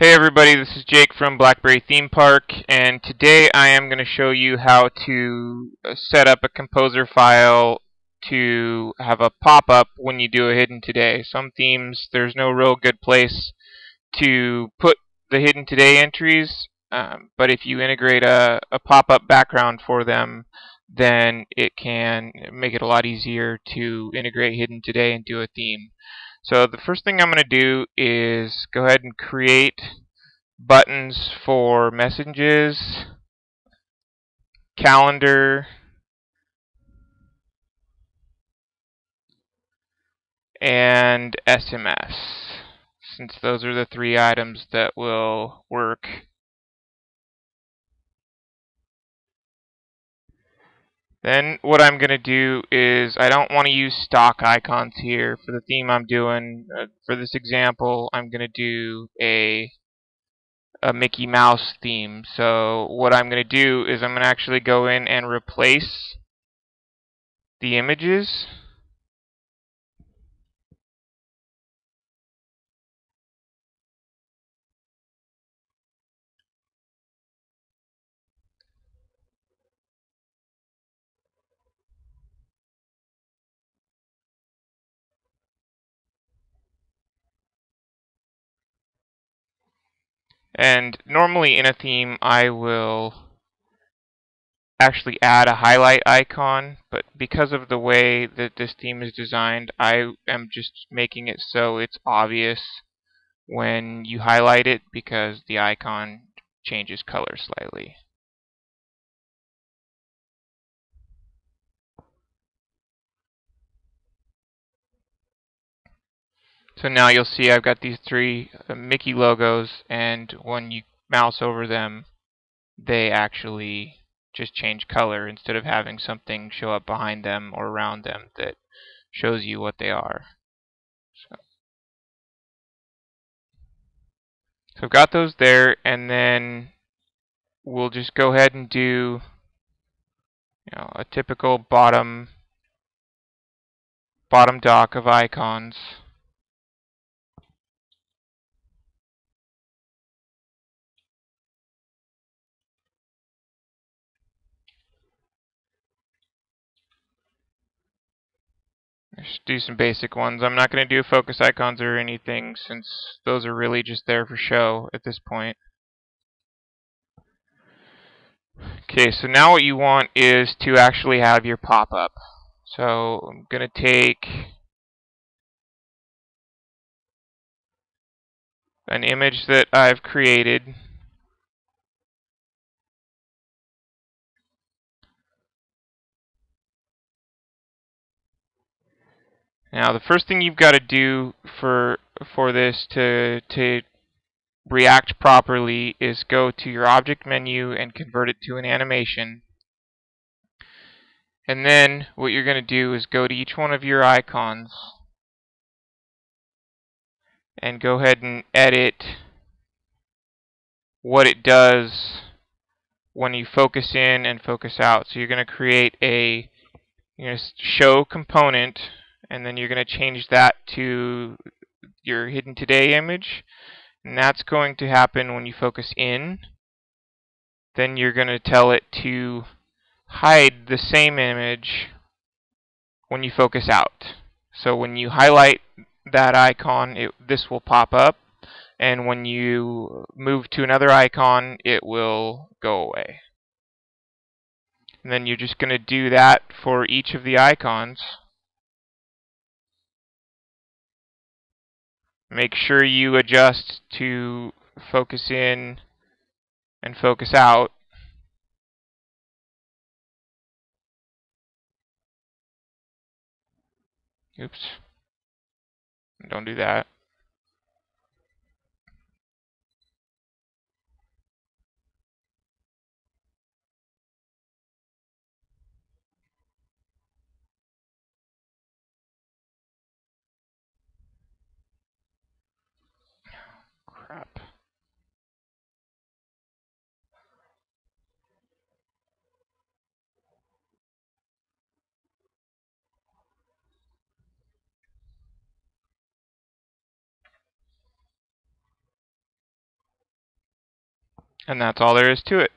Hey everybody, this is Jake from Blackberry Theme Park, and today I am going to show you how to uh, set up a composer file to have a pop-up when you do a Hidden Today. Some themes, there's no real good place to put the Hidden Today entries, um, but if you integrate a, a pop-up background for them, then it can make it a lot easier to integrate Hidden Today into a theme. So the first thing I'm going to do is go ahead and create buttons for messages, calendar, and SMS since those are the three items that will work Then what I'm going to do is I don't want to use stock icons here for the theme I'm doing. Uh, for this example, I'm going to do a a Mickey Mouse theme. So what I'm going to do is I'm going to actually go in and replace the images And normally in a theme I will actually add a highlight icon, but because of the way that this theme is designed, I am just making it so it's obvious when you highlight it because the icon changes color slightly. So now you'll see I've got these three uh, Mickey logos and when you mouse over them they actually just change color instead of having something show up behind them or around them that shows you what they are. So, so I've got those there and then we'll just go ahead and do you know, a typical bottom bottom dock of icons. Just do some basic ones. I'm not going to do focus icons or anything since those are really just there for show at this point. Okay, so now what you want is to actually have your pop-up. So I'm going to take an image that I've created Now the first thing you've got to do for for this to to react properly is go to your object menu and convert it to an animation. And then what you're going to do is go to each one of your icons and go ahead and edit what it does when you focus in and focus out. So you're going to create a you know, show component and then you're going to change that to your hidden today image and that's going to happen when you focus in. Then you're going to tell it to hide the same image when you focus out. So when you highlight that icon it, this will pop up and when you move to another icon it will go away. And then you're just going to do that for each of the icons Make sure you adjust to focus in and focus out. Oops. Don't do that. And that's all there is to it.